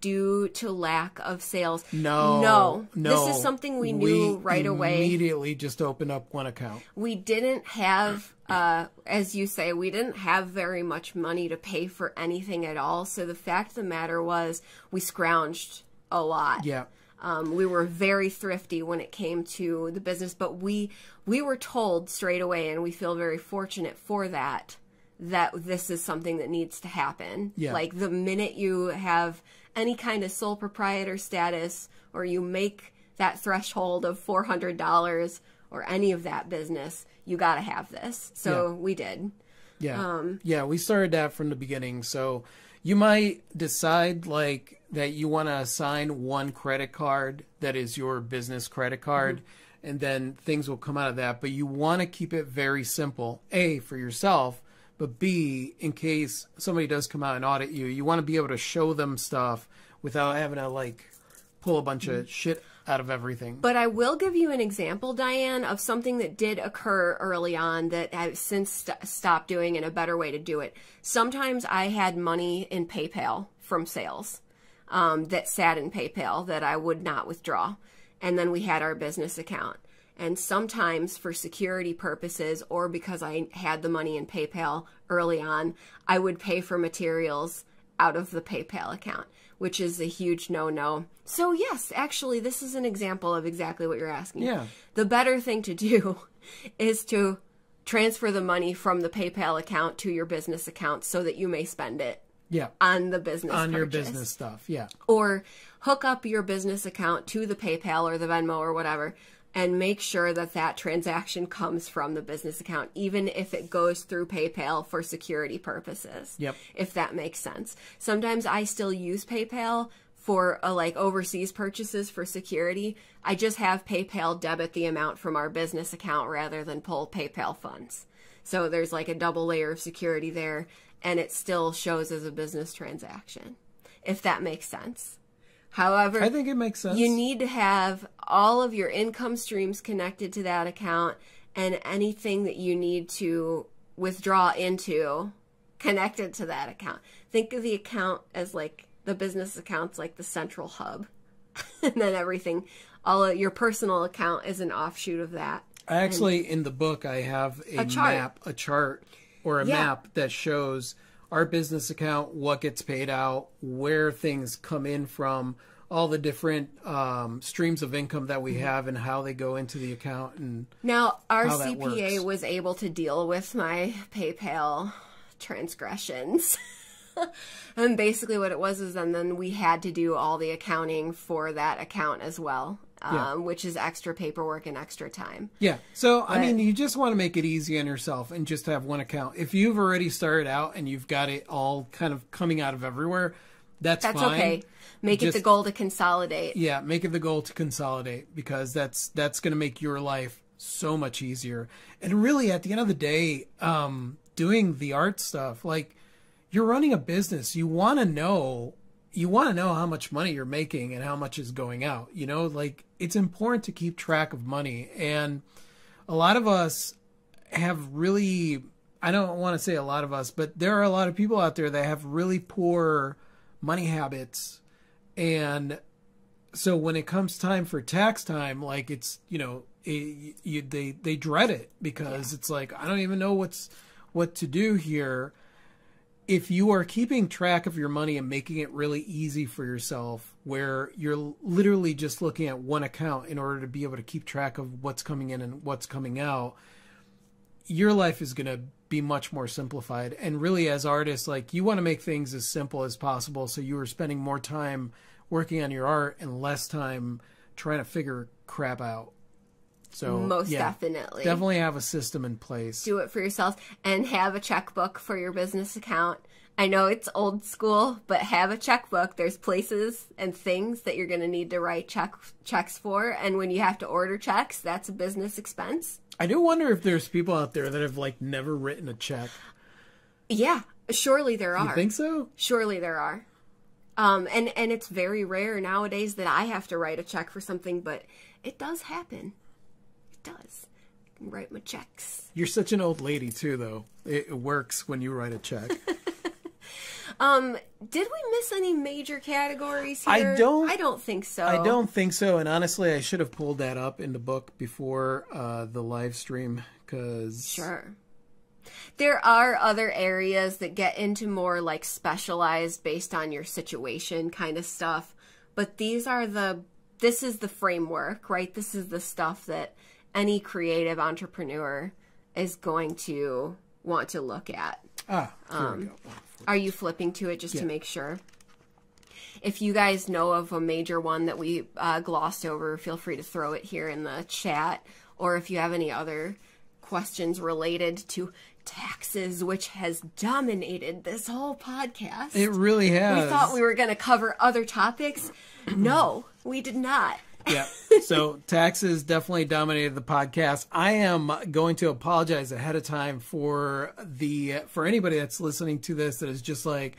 due to lack of sales? No. No. No. This is something we knew right away. Immediately just open up one account. we didn't have uh, as you say we didn't have very much money to pay for anything at all so the fact of the matter was we scrounged a lot Yeah. um, we were very thrifty when it came to the business but we we were told straight away and we feel very fortunate for that that this is something that needs to happen Yeah. like the minute you have any kind of sole proprietor status or you make that threshold of $400 or any of that business you got to have this so we did Yeah. Um, yeah, we started that from the beginning. So you might decide like that you want to assign one credit card that is your business credit card Mm-hmm. and then things will come out of that, but you want to keep it very simple. A for yourself, but B in case somebody does come out and audit you, you want to be able to show them stuff without having to like pull a bunch Mm-hmm. of shit out of everything. But I will give you an example, Diane, of something that did occur early on that I've since st- stopped doing and a better way to do it. Sometimes I had money in PayPal from sales um, that sat in PayPal that I would not withdraw. And then we had our business account. And sometimes for security purposes or because I had the money in PayPal early on, I would pay for materials out of the PayPal account, which is a huge no no. So, yes, actually, this is an example of exactly what you're asking. Yeah. The better thing to do is to transfer the money from the PayPal account to your business account so that you may spend it yeah. on the business On your business stuff. Yeah. or hook up your business account to the PayPal or the Venmo or whatever and make sure that that transaction comes from the business account even if it goes through PayPal for security purposes. Yep. If that makes sense. Sometimes I still use PayPal for uh, like overseas purchases for security. I just have PayPal debit the amount from our business account rather than pull PayPal funds. So there's like a double layer of security there and it still shows as a business transaction. If that makes sense. However, I think it makes sense. you need to have all of your income streams connected to that account and anything that you need to withdraw into connected to that account. Think of the account as like the business account's like the central hub. and then everything all of your personal account is an offshoot of that. I actually, in the book, I have a, A map, a chart, or a Yeah. map that shows our business account, what gets paid out, where things come in from, all the different um, streams of income that we have and how they go into the account and Now, our CPA works. was able to deal with my PayPal transgressions. and basically, what it was is, and then we had to do all the accounting for that account as well, um, Yeah. which is extra paperwork and extra time. Yeah. So, I mean, you just want to make it easy on yourself and just have one account. If you've already started out and you've got it all kind of coming out of everywhere, that's, That's fine. okay. Make it the goal to consolidate. Yeah, make it the goal to consolidate because that's that's going to make your life so much easier. And really at the end of the day, um doing the art stuff, like you're running a business, you want to know you want to know how much money you're making and how much is going out. You know, like it's important to keep track of money. And a lot of us have really I don't want to say a lot of us, but there are a lot of people out there that have really poor money habits. And so when it comes time for tax time like it's you know it, you, they they dread it because it's like I don't even know what's what to do here if you are keeping track of your money and making it really easy for yourself where you're literally just looking at one account in order to be able to keep track of what's coming in and what's coming out your life is going to be much more simplified. And really as artists like you want to make things as simple as possible. So you are spending more time working on your art and less time trying to figure crap out so Most yeah, definitely. definitely have a system in place do it for yourself and have a checkbook for your business account. I know it's old school, but have a checkbook. There's places and things that you're going to need to write check checks for, and when you have to order checks, that's a business expense. i do wonder if there's people out there that have like never written a check Yeah, surely there are. you think so Surely there are. Um, and and it's very rare nowadays that I have to write a check for something, but it does happen. Does. Write my checks. you're such an old lady too though it, works when you write a check Um, did we miss any major categories I don't- I don't think so. I don't think so, and honestly, I should have pulled that up in the book before uh, the live stream because Sure. There are other areas that get into more like specialized based on your situation kind of stuff, but these are the this is the framework, right? This is the stuff that any creative entrepreneur is going to want to look at. ah, Um. Are you flipping to it just Yeah. to make sure? If you guys know of a major one that we uh, glossed over, feel free to throw it here in the chat. Or if you have any other questions related to taxes, which has dominated this whole podcast. It really has. we thought we were going to cover other topics. No, we did not. Yeah. So taxes definitely dominated the podcast. I am going to apologize ahead of time for the for anybody that's listening to this that is just like,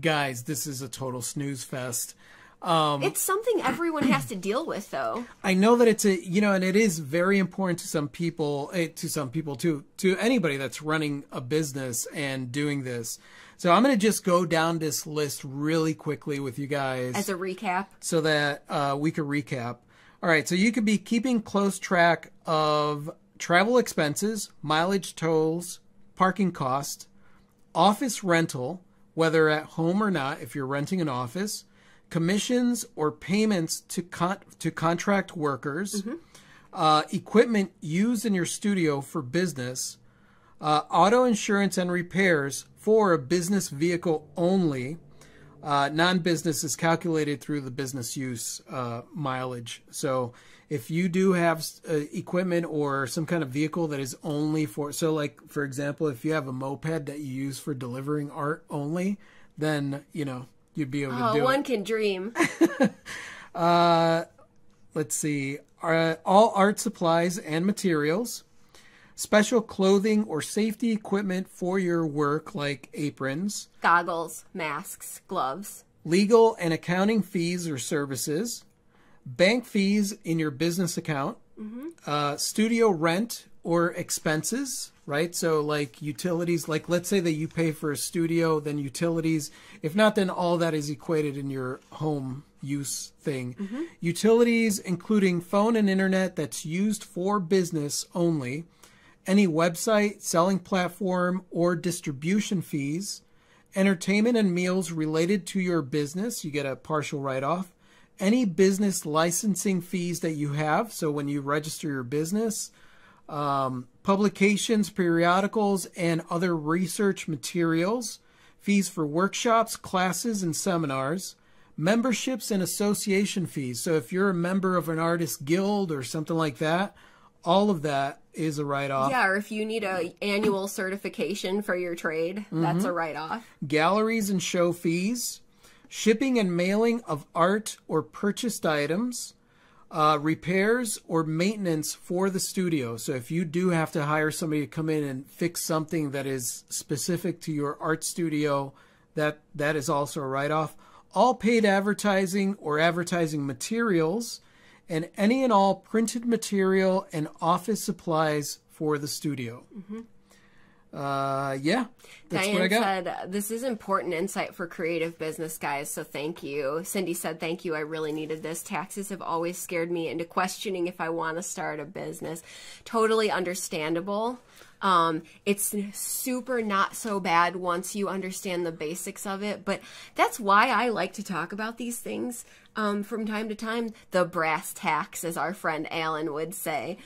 guys, this is a total snooze fest. Um, It's something everyone has to deal with, though. I know that it's a you know, and it is very important to some people, eh, to some people too, to anybody that's running a business and doing this. So I'm going to just go down this list really quickly with you guys As a recap, so that uh, we could recap. All right, so you could be keeping close track of travel expenses, mileage tolls, parking cost, office rental, whether at home or not, if you're renting an office, commissions or payments to con- to contract workers, uh, equipment used in your studio for business, uh, auto insurance and repairs for a business vehicle only. Uh, non-business is calculated through the business use uh, mileage. So if you do have uh, equipment or some kind of vehicle that is only for, so like for example, if you have a moped that you use for delivering art only, then you know you'd be able to oh, do one it. can dream. Let's see, uh, all art supplies and materials, special clothing or safety equipment for your work like aprons, Goggles, masks, gloves. legal and accounting fees or services, bank fees in your business account, uh, studio rent or expenses, right? So, like utilities, like let's say that you pay for a studio, then utilities. If not, then all that is equated in your home use thing. Utilities, including phone and internet that's used for business only, any website, selling platform, or distribution fees entertainment and meals related to your business, you get a partial write off, any business licensing fees that you have. So when you register your business, um, publications, periodicals, and other research materials, fees for workshops, classes, and seminars, memberships and association fees. So if you're a member of an artist guild or something like that, all of that is a write off. Yeah, or if you need a annual certification for your trade, mm-hmm. that's a write off. Galleries and show fees, shipping and mailing of art or purchased items, uh, repairs or maintenance for the studio. So if you do have to hire somebody to come in and fix something that is specific to your art studio, that that is also a write off. All paid advertising or advertising materials and any and all printed material and office supplies for the studio. Mm-hmm. Uh, yeah, that's Diane what I got. said, This is important insight for creative business guys, so thank you. Cindy said, Thank you. I really needed this. Taxes have always scared me into questioning if I want to start a business. Totally understandable. Um, it's super not so bad once you understand the basics of it, but that's why I like to talk about these things um, from time to time. The brass tacks, as our friend Alan would say,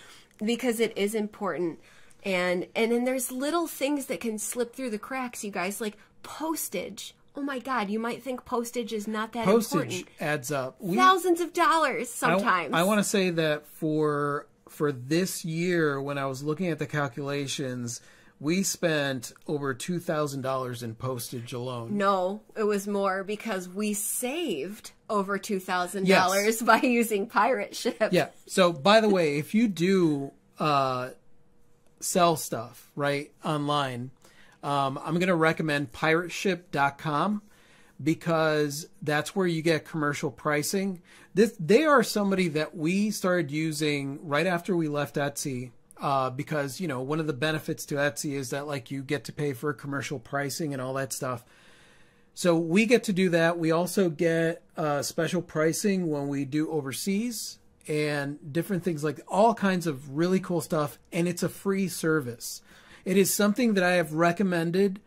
because it is important. And and then there's little things that can slip through the cracks, you guys, like postage. Oh my God! You might think postage is not that postage important. adds up. We, Thousands of dollars sometimes. I, I want to say that for for this year, when I was looking at the calculations, we spent over two thousand dollars in postage alone. No, it was more because we saved over two thousand yes. dollars by using pirate ship. Yeah. So, by the way, if you do uh, sell stuff right online, um, I'm going to recommend pirateship.com because that's where you get commercial pricing. This they are somebody that we started using right after we left Etsy. Uh, because you know one of the benefits to Etsy is that like you get to pay for commercial pricing and all that stuff. So we get to do that. We also get uh, special pricing when we do overseas and different things like all kinds of really cool stuff. And it's a free service. It is something that I have recommended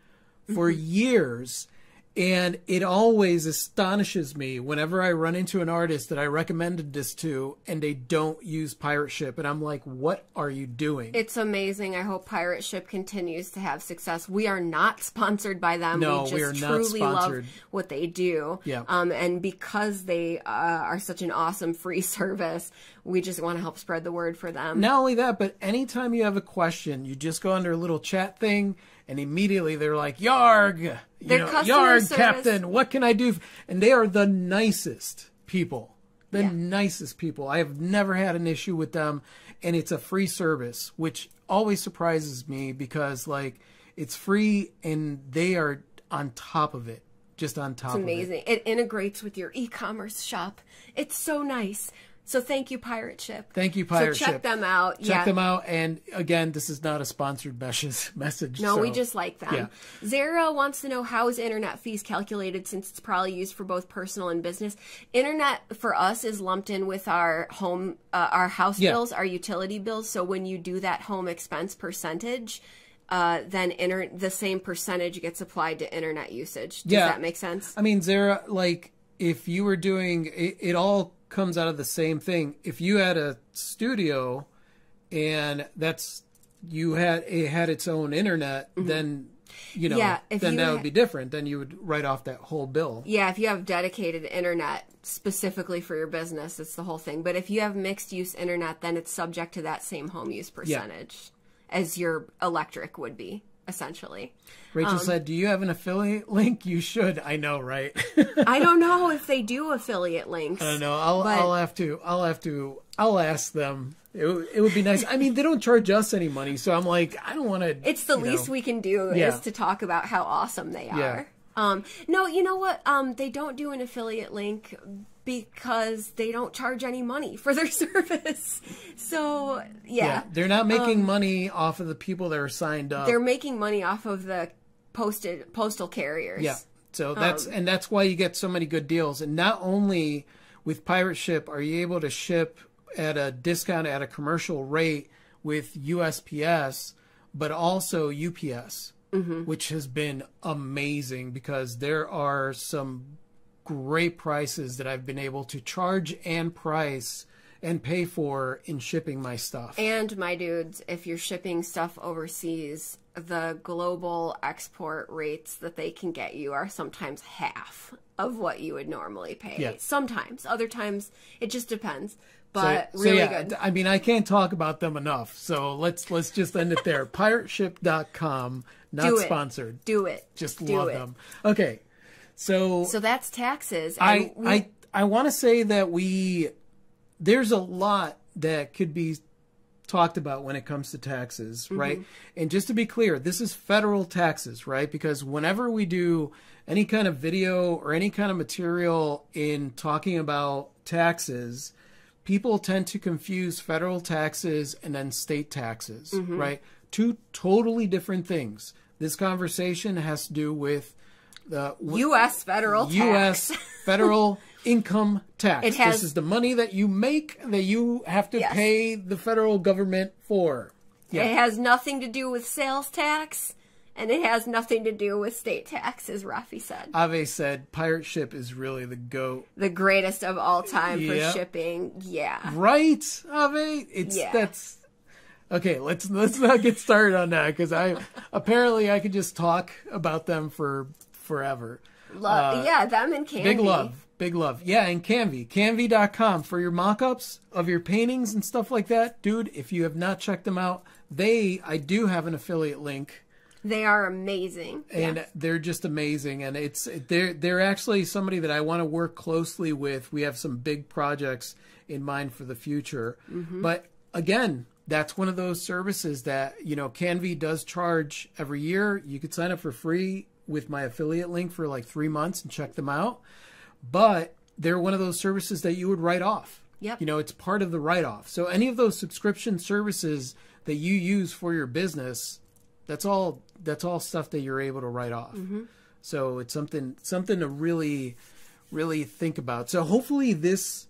for mm-hmm. years and it always astonishes me whenever I run into an artist that I recommended this to and they don't use Pirate Ship. And I'm like, what are you doing? It's amazing. I hope Pirate Ship continues to have success. We are not sponsored by them. No, we, just we are truly not sponsored. love what they do. Yeah. Um, and because they uh, are such an awesome free service, we just want to help spread the word for them. Not only that, but anytime you have a question, you just go under a little chat thing and immediately they're like, "Yarg, you know, Yarg, service. Captain, what can I do?" And they are the nicest people, the yeah. nicest people. I have never had an issue with them, and it's a free service, which always surprises me because like it's free and they are on top of it just on top it's amazing it. it. integrates with your e-commerce shop it's so nice so thank you, Pirate Ship. Thank you, Pirate so check Ship. them out. Check yeah. them out. And again, this is not a sponsored message. No, so, we just like them. Yeah. Zara wants to know how is internet fees calculated since it's probably used for both personal and business. Internet for us is lumped in with our home, uh, our house yeah. bills, our utility bills. So when you do that home expense percentage, uh, then inter- the same percentage gets applied to internet usage. Does yeah. that make sense? I mean, Zara, like if you were doing it, it all comes out of the same thing. If you had a studio and that's you had it had its own internet, mm-hmm. then you know, yeah, then that would be different. Then you would write off that whole bill. Yeah, if you have dedicated internet specifically for your business, it's the whole thing. But if you have mixed use internet, then it's subject to that same home use percentage yeah. as your electric would be essentially. Rachel um, said, "Do you have an affiliate link? You should. I know, right? I don't know if they do affiliate links. I don't know. I'll but... I'll have to I'll have to I'll ask them. It, it would be nice. I mean, they don't charge us any money, so I'm like, I don't want to. It's the least know. we can do yeah. is to talk about how awesome they are. Yeah. Um, no, you know what? Um, they don't do an affiliate link because they don't charge any money for their service. So, yeah. yeah they're not making um, money off of the people that are signed up. They're making money off of the posted postal carriers. Yeah. So that's um, and that's why you get so many good deals. And not only with Pirate Ship are you able to ship at a discount at a commercial rate with USPS, but also UPS, mm-hmm. which has been amazing because there are some great prices that I've been able to charge and price and pay for in shipping my stuff. And my dudes, if you're shipping stuff overseas, the global export rates that they can get you are sometimes half of what you would normally pay. Yeah. Sometimes, other times it just depends. But so, really so yeah, good. I mean, I can't talk about them enough. So let's let's just end it there. Pirateship.com, not Do sponsored. Do it. Just Do love it. them. Okay. So, So that's taxes. I we- I I want to say that we there's a lot that could be talked about when it comes to taxes, Mm-hmm. right? And just to be clear, this is federal taxes, right? Because whenever we do any kind of video or any kind of material in talking about taxes, people tend to confuse federal taxes and then state taxes, Mm-hmm. right? Two totally different things. This conversation has to do with the U.S. federal tax. U.S. federal income tax. It has- this is the money that you make that you have to Yes. pay the federal government for. Yeah. It has nothing to do with sales tax, and it has nothing to do with state tax, as Rafi said. Ave said pirate ship is really the goat. The greatest of all time for shipping. Yeah. Right, Ave? It's Yeah. that's Okay, let's let's not get started on that because I apparently I could just talk about them for forever. Lo- yeah, them and Canvy. Uh, Big love. Big love. Yeah, and Canvy. Canvy.com for your mock ups of your paintings and stuff like that. Dude, if you have not checked them out, they, I do have an affiliate link They are amazing. and Yeah. they're just amazing. And it's, they're, they're actually somebody that I want to work closely with. We have some big projects in mind for the future. Mm-hmm. But again, that's one of those services that, you know, Canvy does charge every year. You could sign up for free with my affiliate link for like three months and check them out. But they're one of those services that you would write off. Yep. You know, it's part of the write off. So any of those subscription services that you use for your business, that's all that's all stuff that you're able to write off. So it's something something to really really think about. So hopefully this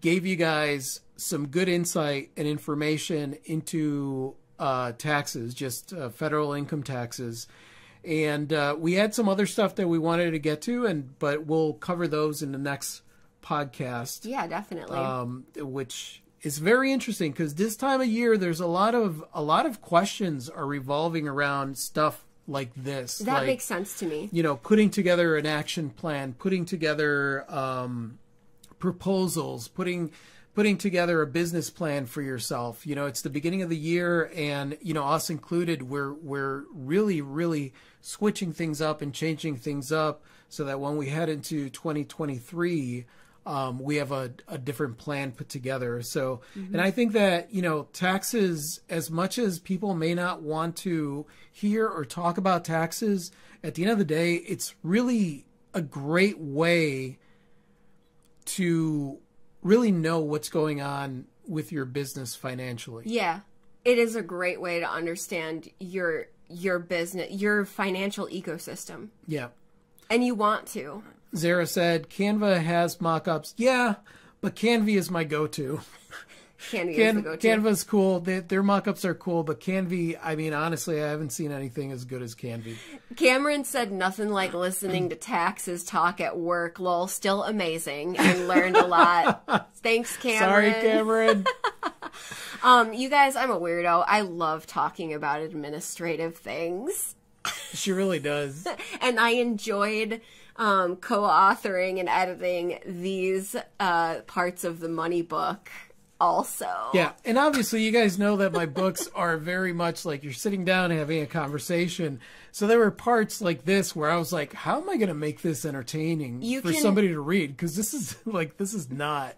gave you guys some good insight and information into uh, taxes, just uh, federal income taxes. And uh, we had some other stuff that we wanted to get to, and but we'll cover those in the next podcast Yeah, definitely. um, which is very interesting because this time of year there's a lot of a lot of questions are revolving around stuff like this. that like, makes sense to me. you know, putting together an action plan, putting together um, proposals, putting putting together a business plan for yourself. You know, it's the beginning of the year, and you know, us included, we're we're really really switching things up and changing things up so that when we head into 2023. Um, we have a, a different plan put together. So, and I think that, you know, taxes, as much as people may not want to hear or talk about taxes, at the end of the day, it's really a great way to really know what's going on with your business financially. Yeah. It is a great way to understand your your business, your financial ecosystem. Yeah. And you want to. Zara said, Canva has mock ups. Yeah, but Canvy is my go is Can. Canva's cool. They, their mock ups are cool, but Canvy, I mean, honestly, I haven't seen anything as good as Canvy. Cameron said nothing like listening to taxes talk at work. Lol, still amazing and learned a lot. Thanks, Cameron. Sorry, Cameron. Um, you guys, I'm a weirdo. I love talking about administrative things. she really does. and I enjoyed um, co-authoring and editing these uh, parts of the money book also. Yeah, and obviously you guys know that my books are very much like you're sitting down having a conversation. So there were parts like this where I was like, how am I going to make this entertaining You for can- somebody to read because this is like this is not.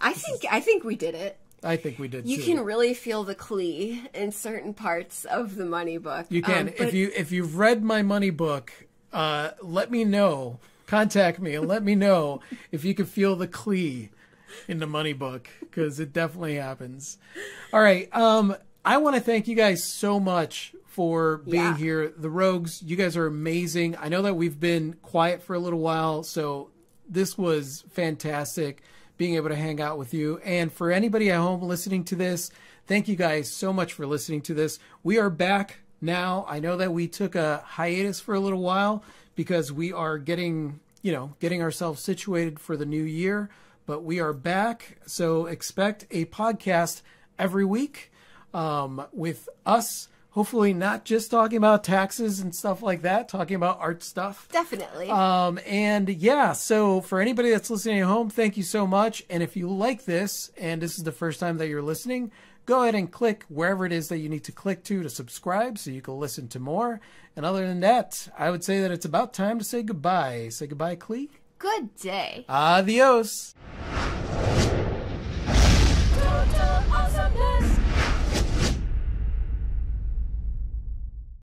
I think I think we did it. I think we did You too. can really feel the Klee in certain parts of the money book. You can Um, but if you if you've read my money book, uh, let me know. Contact me and let me know if you can feel the Klee in the money book because it definitely happens. All right, um, I want to thank you guys so much for being Yeah. here. The Rogues, you guys are amazing. I know that we've been quiet for a little while, so this was fantastic being able to hang out with you. And for anybody at home listening to this, thank you guys so much for listening to this. We are back now. I know that we took a hiatus for a little while because we are getting, you know, getting ourselves situated for the new year. But we are back, so expect a podcast every week um, with us. Hopefully, not just talking about taxes and stuff like that, talking about art stuff. Definitely. Um, and yeah, so for anybody that's listening at home, thank you so much. And if you like this, and this is the first time that you're listening, go ahead and click wherever it is that you need to click to to subscribe so you can listen to more. And other than that, I would say that it's about time to say goodbye. Say goodbye, Klee good day. Adios.